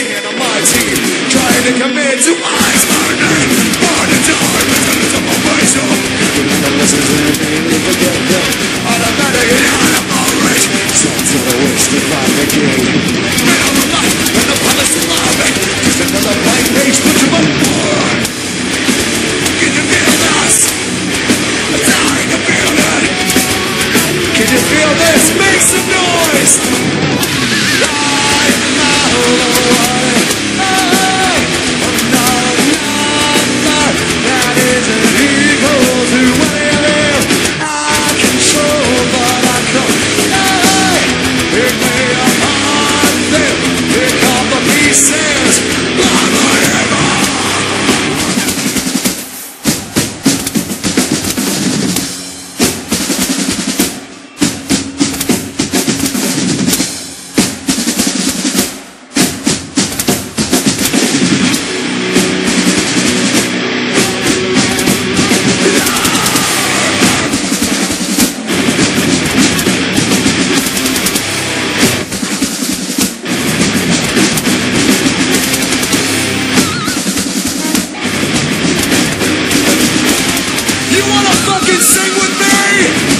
skin on my teeth Trying to commit to my burning Burn and die, mechanism of myself Giving the lessons to I You forget them Automatic and out of my reach Sons of the waste if I'm the king Man the left and the palace is laughing Just another blank page put you on board Can you feel this? I'm dying to feel it Can you feel this? Make some noise! You wanna fucking sing with me?